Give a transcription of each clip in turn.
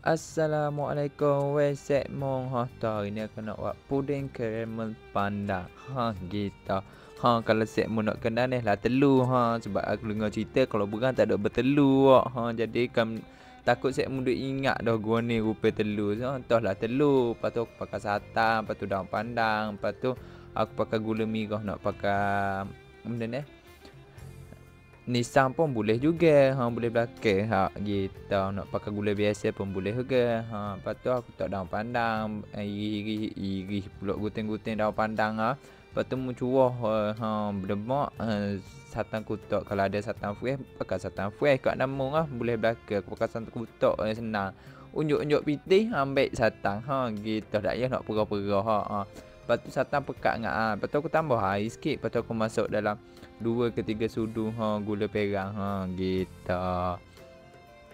Assalamualaikum Wesek mong ha hari ni aku nak buat puding karamel panda. Ha gitu. Ha kalau set mu nak kena ni lah telur ha sebab aku dengar cerita kalau bukan tak ada bertelur ha jadi kam takut set mu ingat dah gua ni rupa telur. Ha entahlah telur, lepas tu aku pakai santan, lepas tu daun pandang, lepas tu aku pakai gula merah nak pakai benda ni Nissan pun boleh juga ha boleh belakang ha gitu nak pakai gula biasa pun boleh juga ha lepas tu aku tak daun pandang iri iri pula guting-guting daun pandang ha lepas tu mu curah ha berdemak ha, satan kutok kalau ada satan fresh pakai satan fresh kat nama ha boleh belakang aku pakai satan kutok eh, senang unjuk-unjuk pitih ambil satan ha gitu tak payah nak perah-perah ha, ha. Lepas tu satan pekat ngak ha. Lepas tu aku tambah air sikit. Lepas tu aku masuk dalam dua ke tiga sudu ha gula perang ha gitu.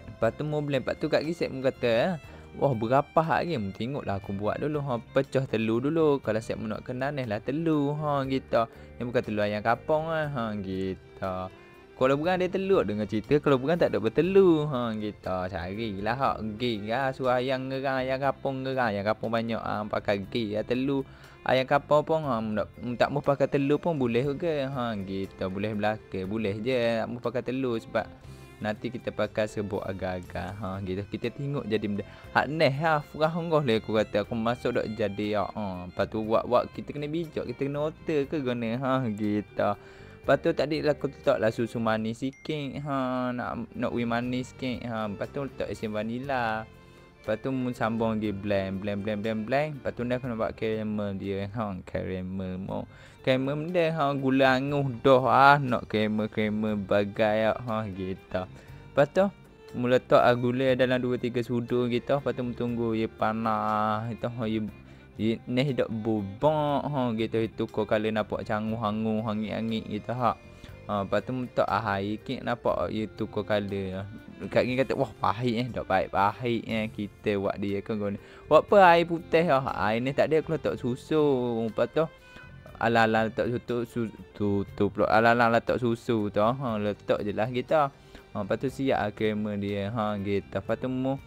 Lepas tu mau blend. Lepas tu Kak Gisek mu kata, eh, Wah berapa hari mu tengoklah aku buat dulu ha pecah telur dulu. Kalau mu nak kenal ni lah telur ha gitu. Ni bukan telur ayam kapong ah ha gitu. Kalau bukan ada telur dengan cerita Kalau bukan tak ada bertelur. Ha, Kita carilah hak Gi lah Suruh ayam ngerang Ayam kapong ngerang Ayam kapong banyak ha, Pakai gi lah telur. Ayam kapong pun ha, Tak mau pakai telur pun boleh juga ha, Kita boleh belakang Boleh je Tak mau pakai telur Sebab Nanti kita pakai serbuk agak-agak ha, gitu. Kita tengok jadi benda. Hak neh ha, Furah honggah lah aku kata. Aku masuk dok jadi ha, ha. Lepas tu buat-buat Kita kena bijak Kita kena otak ke guna ha, Gitu Lepas tu tadi lah aku letak lah susu manis sikit ha, Nak nak wee manis sikit ha. Lepas tu letak esen vanila. Lepas tu sambung dia blend Blend blend blend blend. Lepas tu dah kena buat caramel dia ha, Caramel mo Caramel benda ha, Gula anguh dah ah Nak caramel caramel bagai ha, gitu. Lepas tu Mu letak gula dalam 2-3 sudu gitu. Lepas tu tunggu dia panas Itu ha, dia ni dak bubak ha gitu itu ko kali nampak cangu hangu hangi-hangi gitu ha. Ha lepas tu tak air kek nampak itu ko kali. Dekat ni kata wah pahit eh dak baik pahit eh kita buat dia kan gini. Buat apa air putih ha air ni tak ada aku letak susu. Lepas tu ala-ala letak susu tu tu pula ala-ala letak susu tu ha letak jelah kita. Ha lepas tu siap krema dia ha gitu. Lepas tu mu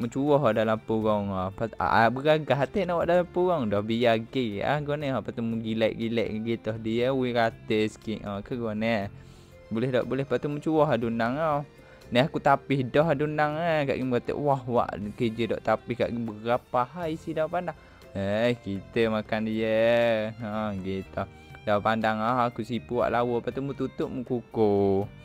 mencurah dalam purang ah. Ha. beragah hati nak buat dalam purang dah biar ke ah gone ha patut menggilek-gilek gitu dia we rata sikit ah ke gone boleh tak boleh? Patut mencurah adunang ah ni aku tapih dah adunang ah kat gim kata wah wak kerja dak tapih kat berapa hai si dah pandang? Eh kita makan dia ha gitu dah pandang ah aku sipu buat lawa. Patut mu tutup mu kukuh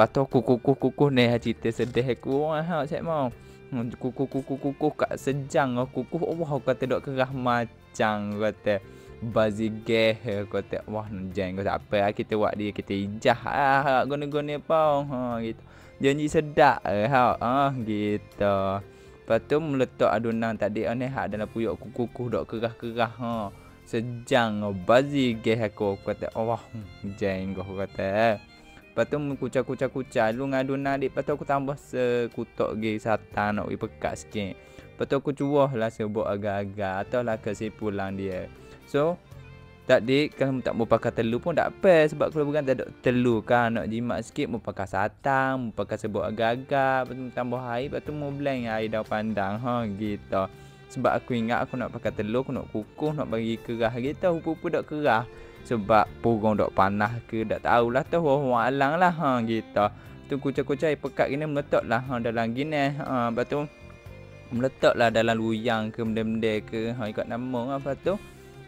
Patok kukuh kukuh kukuh ni cerita sedih aku. Ha saya mau kuku kuku kuku kat sejang kuku wah kata dok kerah macam kata bazige kata wah jeng kata apa kita buat dia kita ijah ah guna-guna apa ha gitu. Janji sedap eh, ha ah gitu. Lepas tu meletak adunan tadi ni hak dalam puyuk kuku kuku dok kerah-kerah ha. Sejang bazige aku kata wah jeng kata Lepas tu kucah-kucah-kucah Lu ngadu nadik Lepas tu aku tambah sekutok ge satan nak pergi pekat sikit. Lepas tu aku cuah lah sebut agak-agak Atau lah kesimpulan dia. So Tadi kalau tak mau pakai telur pun tak apa Sebab kalau bukan tak ada telur kan Nak jimat sikit mau pakai satan Mau pakai sebut agak-agak Lepas tu tambah air Lepas tu mau blend air daun pandang ha, gitu. Sebab aku ingat aku nak pakai telur Aku nak kukuh Nak bagi kerah gitu. Rupa-rupa tak kerah sebab purung dok panah ke dak tahulah tu wah alang lah ha gitu. Tu kucai-kucai pekat gini meletak lah ha, dalam gini ha lepas tu meletak lah dalam luyang ke benda-benda ke ha ikut nama ha lepas tu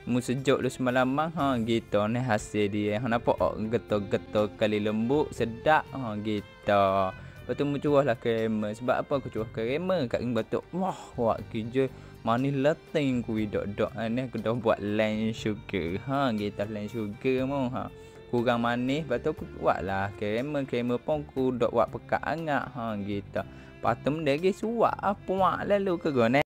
mu sejuk lu semalam ha gitu. Ni hasil dia. Ha nampak oh, getok-getok kali lembut sedap ha gitu Lepas tu mu curah lah krema. Sebab apa aku curah krema? Kat ni batuk. Wah Wah kerja. Manis leteng ku dok-dok. Ni aku dah buat lime sugar. Ha kita lime sugar mo ha kurang manis. Lepas tu aku buat lah krema. Krema pun aku dok buat pekat hangat ha gitu patum dia lagi suak. Apa lalu ke